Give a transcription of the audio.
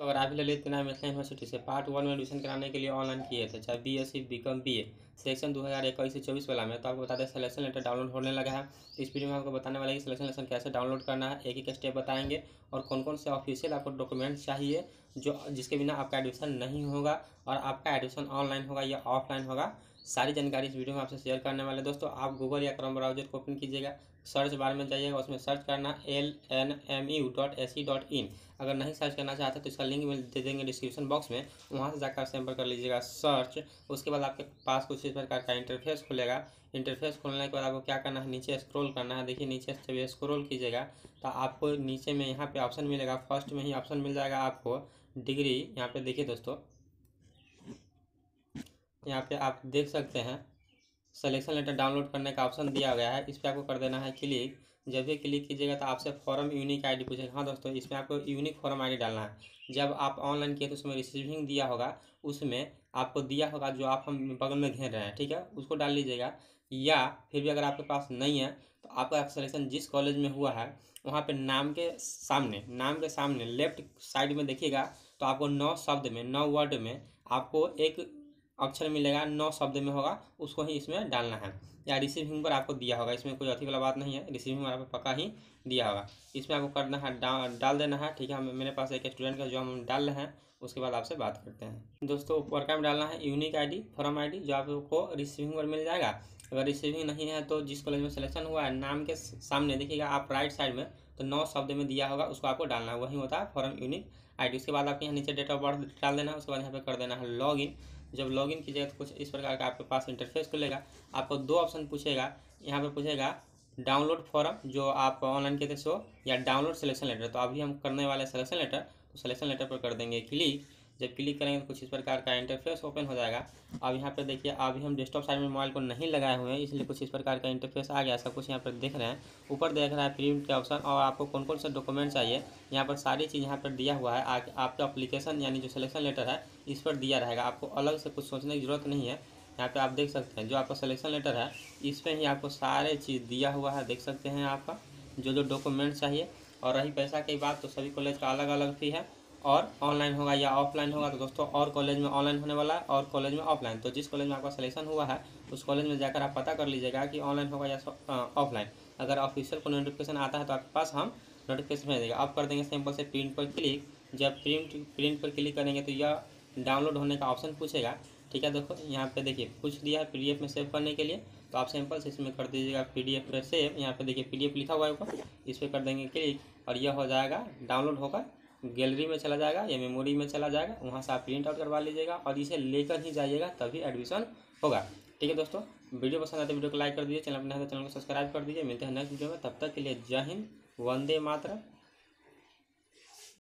तो अगर आप ललित नाम मिथिला यूनिवर्सिटी से पार्ट वन में एडमिशन कराने के लिए ऑनलाइन किए थे, चाहे B S C B com B A section दो हज़ार इक्कीस से चौबीस वाला। में तो आपको बता दें सिलेक्शन लेटर डाउनलोड होने लगा है। तो इस वीडियो में आपको बताने वाला है कि सिलेक्शन लेटर कैसे डाउनलोड करना है एक एक स्टेप बताएँगे और कौन कौन से ऑफिशियल आपको डॉक्यूमेंट चाहिए, जो, जिसके बिना आपका एडमिशन नहीं होगा और आपका एडमिशन ऑनलाइन होगा या ऑफलाइन होगा। सारी जानकारी इस वीडियो में आपसे शेयर करने वाले दोस्तों, आप गूगल या क्रम ब्राउज़र को ओपन कीजिएगा। सर्च बार में जाइएगा, उसमें सर्च करना L N M U dot S C dot in अगर नहीं सर्च करना चाहते तो इसका लिंक मिल दे देंगे डिस्क्रिप्शन बॉक्स में। वहाँ से जाकर सैंपल कर लीजिएगा, सर्च। उसके बाद आपके पास कुछ इस प्रकार का इंटरफेस खुलेगा। इंटरफेस खोलने के बाद आपको क्या करना है? नीचे स्क्रॉल करना है। देखिए, नीचे जब स्क्रॉल कीजिएगा तो आपको नीचे में यहाँ पे ऑप्शन मिलेगा। फ़र्स्ट में ही ऑप्शन मिल जाएगा आपको डिग्री यहाँ पे देखिए दोस्तों यहाँ पे आप देख सकते हैं। सिलेक्शन लेटर डाउनलोड करने का ऑप्शन दिया गया है। इस पर आपको कर देना है क्लिक जब भी क्लिक कीजिएगा तो आपसे फॉर्म यूनिक आईडी पूछेगा। हाँ दोस्तों, इसमें आपको यूनिक फॉर्म आईडी डालना है। जब आप ऑनलाइन किए तो उसमें रिसीविंग दिया होगा। उसमें आपको दिया होगा जो आप हम बगल में घेर रहे हैं, ठीक है? उसको डाल लीजिएगा। या फिर भी अगर आपके पास नहीं है तो आपका सिलेक्शन जिस कॉलेज में हुआ है, वहाँ पे नाम के सामने, नाम के सामने लेफ़्ट साइड में देखिएगा तो आपको नौ शब्द में, नौ वर्ड में आपको एक अक्षर मिलेगा नौ शब्द में होगा उसको ही इसमें डालना है। या रिसीविंग पर आपको दिया होगा इसमें कोई अथी वाला बात नहीं है रिसीविंग पर आपको पक्का ही दिया होगा। इसमें आपको करना है डा, डाल देना है ठीक है मेरे पास एक स्टूडेंट का जो हम डाल रहे हैं उसके बाद आपसे बात करते हैं। दोस्तों ऊपर का में डालना है यूनिक आईडी फॉर्म आईडी जो आपको रिसीविंग पर मिल जाएगा। अगर रिसीविंग नहीं है तो जिस कॉलेज में सिलेक्शन हुआ है नाम के सामने देखिएगा आप राइट साइड में तो नौ शब्द में दिया होगा उसको आपको डालना है वही होता है फॉर्म यूनिक आईडी उसके बाद आपके यहाँ नीचे डेट ऑफ़ बर्थ डाल देना है उसके बाद यहाँ पे कर देना है लॉग इन जब लॉग इन कीजिएगा तो कुछ इस प्रकार का आपके पास इंटरफेस खुलेगा। आपको दो ऑप्शन पूछेगा। यहाँ पर पूछेगा डाउनलोड फॉर्म जो आप ऑनलाइन कहते सो या डाउनलोड सिलेक्शन लेटर तो अभी हम करने वाले सिलेक्शन लेटर तो सिलेक्शन लेटर पर कर देंगे क्लिक जब क्लिक करेंगे तो कुछ इस प्रकार का इंटरफेस ओपन हो जाएगा। अब यहाँ पर देखिए, अभी हम डेस्कटॉप साइड में मोबाइल को नहीं लगाए हुए हैं, इसलिए कुछ इस प्रकार का इंटरफेस आ गया। सब कुछ यहाँ पर देख रहे हैं। ऊपर देख रहा है प्रिंट के ऑप्शन और आपको कौन कौन सा डॉक्यूमेंट चाहिए? यहाँ पर सारी चीज़ यहाँ पर दिया हुआ है। आपका अप्लीकेशन यानी जो सिलेक्शन लेटर है, इस पर दिया रहेगा। आपको अलग से कुछ सोचने की ज़रूरत नहीं है। यहाँ पे आप देख सकते हैं, जो आपका सलेक्शन लेटर है, इस पर ही आपको सारे चीज़ दिया हुआ है। देख सकते हैं आपका जो जो डॉक्यूमेंट चाहिए। और रही पैसा की बात तो सभी कॉलेज का अलग अलग फ़ी है। और ऑनलाइन होगा या ऑफलाइन होगा तो दोस्तों और कॉलेज में ऑनलाइन होने वाला है और कॉलेज में ऑफलाइन तो जिस कॉलेज में आपका सिलेक्शन हुआ है, उस कॉलेज में जाकर आप पता कर लीजिएगा कि ऑनलाइन होगा या ऑफलाइन अगर ऑफिशियल को नोटिफिकेशन आता है तो आपके पास हम नोटिफिकेशन भेज देगा। आप कर देंगे सिंपल से प्रिंट पर क्लिक जब प्रिंट प्रिंट पर क्लिक करेंगे तो यह डाउनलोड होने का ऑप्शन पूछेगा। ठीक है देखो यहाँ पे देखिए, पूछ दिया है पीडीएफ में सेव करने के लिए। तो आप सिंपल से इसमें कर दीजिएगा पीडीएफ पर सेव यहाँ पे देखिए पीडीएफ लिखा हुआ है ऊपर। इस पर कर देंगे क्लिक और यह हो जाएगा डाउनलोड होकर गैलरी में चला जाएगा या मेमोरी में चला जाएगा, वहाँ से आप प्रिंट आउट करवा लीजिएगा और इसे लेकर ही जाइएगा, तभी एडमिशन होगा। ठीक है दोस्तों, वीडियो पसंद आते वीडियो को लाइक कर दीजिए, चैनल अपने तो चैनल को सब्सक्राइब कर दीजिए। मिलते हैं नेक्स्ट वीडियो में, तब तक के लिए जय हिंद, वंदे मातरम।